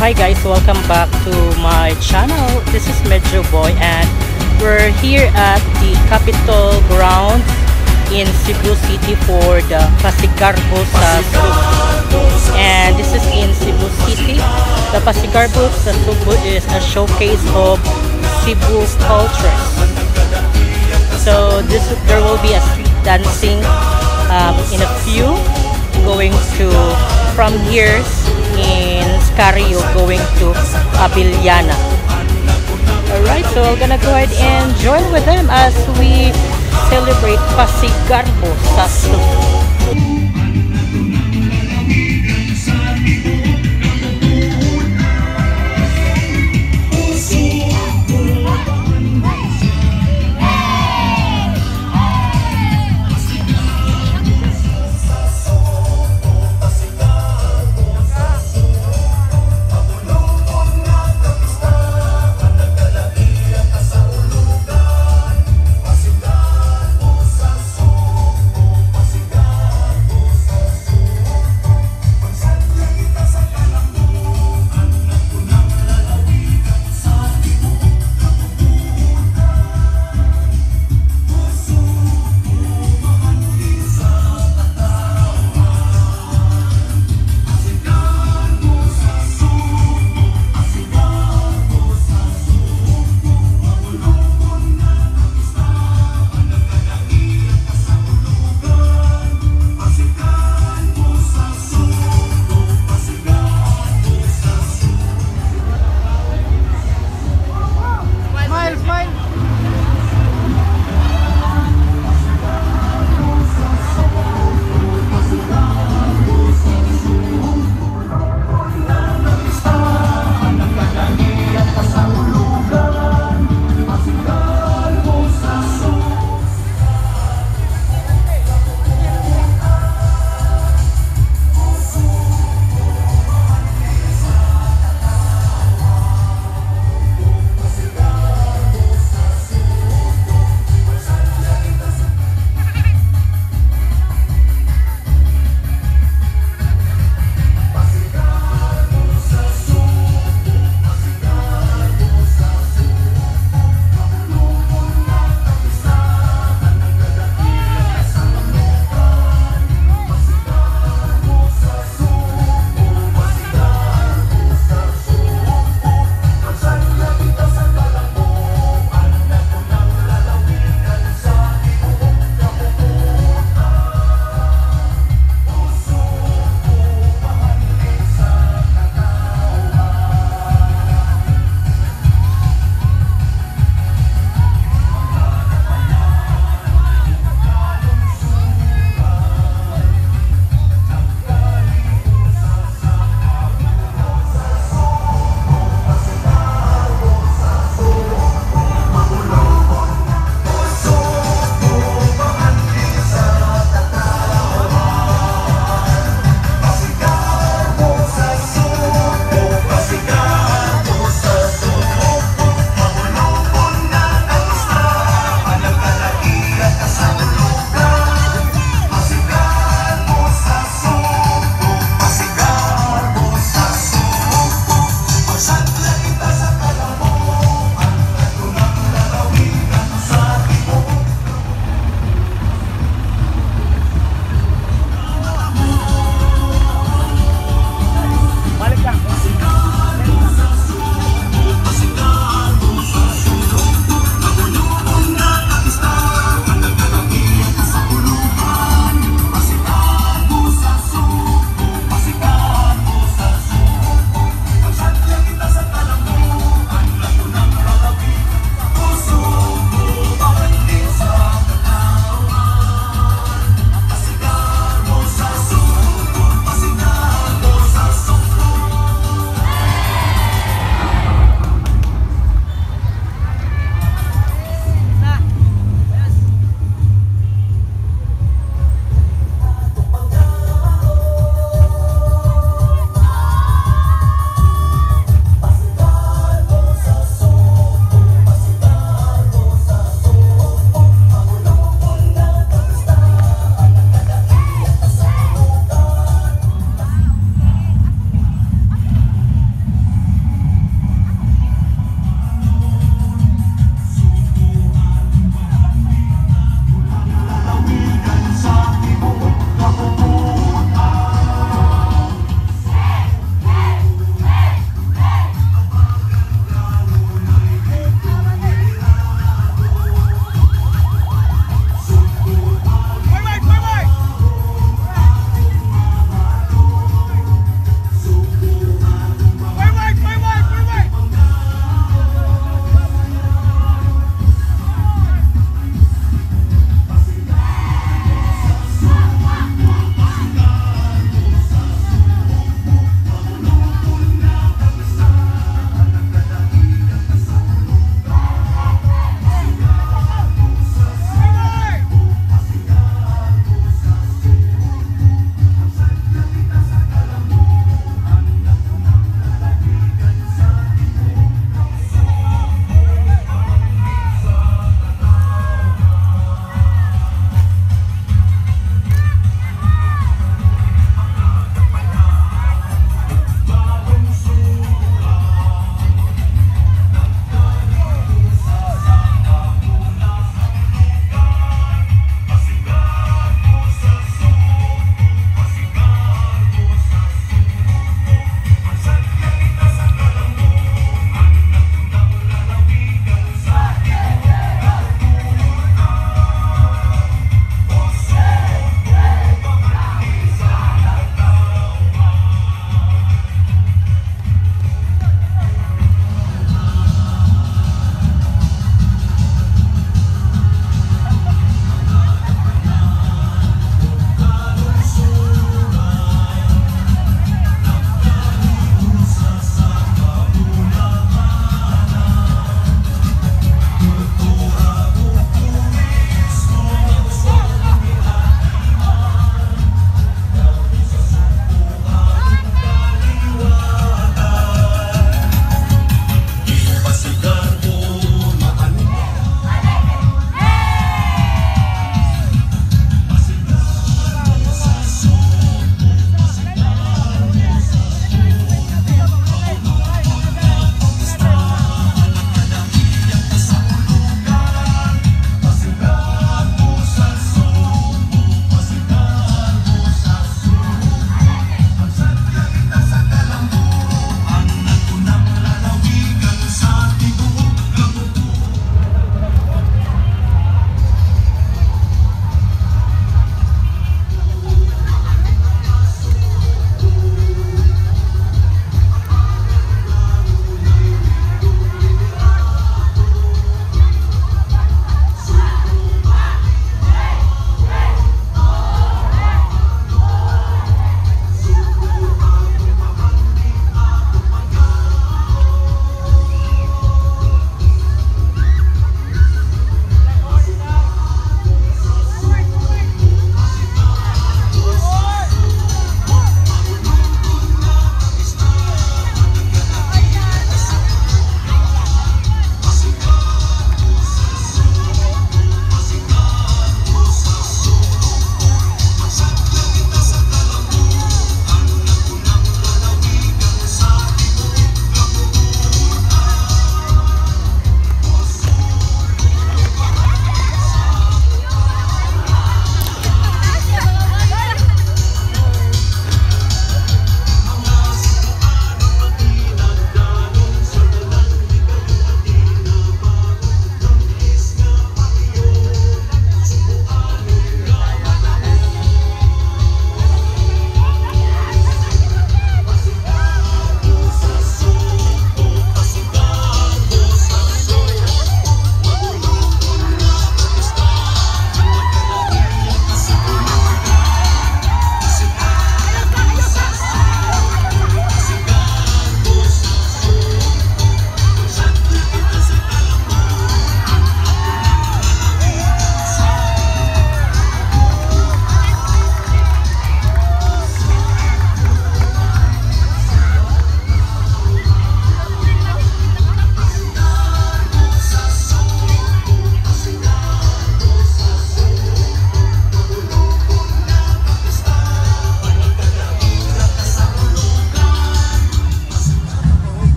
Hi guys, welcome back to my channel. This is Medyo Boi and we're here at the Capitol grounds in Cebu City for the Pasigarbo sa Sugbo. And this is in Cebu City. The Pasigarbo sa Sugbo is a showcase of Cebu culture. So this there will be a street dancing um, in a few going to from here in Scario going to Abiliana. Alright, so we're gonna go ahead and join with them as we celebrate Pasigarbo sa Cebu.